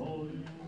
holy.